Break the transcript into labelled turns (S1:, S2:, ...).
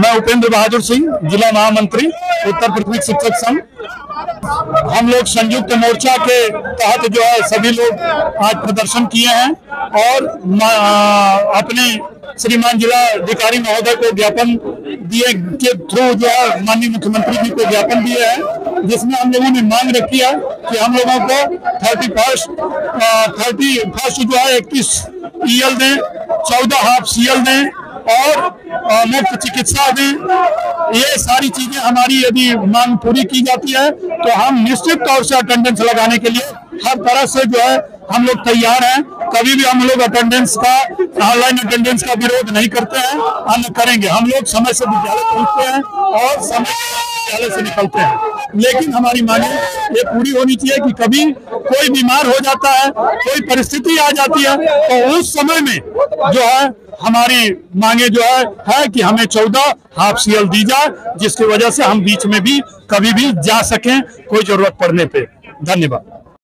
S1: मैं उपेंद्र बहादुर सिंह, जिला महामंत्री, उत्तर पृथ्वी शिक्षक संघ। हम लोग संयुक्त मोर्चा के तहत जो है सभी लोग आज प्रदर्शन किए हैं और अपने श्रीमान जिला अधिकारी महोदय को ज्ञापन दिए, के थ्रू जो है माननीय मुख्यमंत्री जी को ज्ञापन दिए हैं। जिसमें हम लोगों ने मांग रखी है कि हम लोगों को थर्टी फ़र्स्ट थर्टी फ़र्स्ट जो है इकतीस ईएल दें, चौदह हाफ़ सीएल दें और मुफ़्त चिकित्सा दें। ये सारी चीज़ें हमारी यदि मांग पूरी की जाती है तो हम निश्चित तौर से अटेंडेंस लगाने के लिए हर तरह से जो है हम लोग तैयार हैं। कभी भी हम लोग अटेंडेंस का ऑनलाइन अटेंडेंस का विरोध नहीं करते हैं हम करेंगे। हम लोग समय से विद्यालय पहुँचते हैं और समय से विद्यालय से निकलते हैं। लेकिन हमारी मांगे ये पूरी होनी चाहिए कि कभी कोई बीमार हो जाता है, कोई परिस्थिति आ जाती है तो उस समय में जो है, हमारी मांगे जो है है कि हमें चौदह हाफ़ सीएल दी जाए, जिसकी वजह से हम बीच में भी कभी भी जा सकें, कोई ज़रूरत पड़ने पे। धन्यवाद।